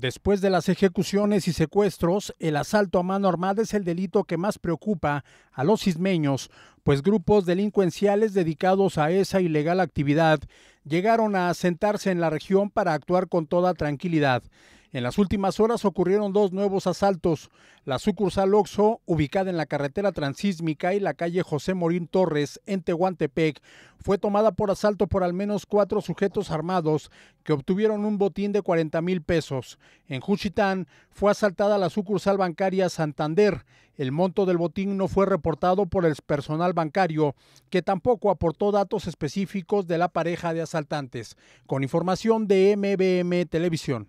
Después de las ejecuciones y secuestros, el asalto a mano armada es el delito que más preocupa a los ismeños, pues grupos delincuenciales dedicados a esa ilegal actividad llegaron a asentarse en la región para actuar con toda tranquilidad. En las últimas horas ocurrieron dos nuevos asaltos. La sucursal Oxo, ubicada en la carretera transísmica y la calle José Morín Torres, en Tehuantepec, fue tomada por asalto por al menos cuatro sujetos armados que obtuvieron un botín de 40 mil pesos. En Juchitán fue asaltada la sucursal bancaria Santander. El monto del botín no fue reportado por el personal bancario, que tampoco aportó datos específicos de la pareja de asaltantes. Con información de MBM Televisión.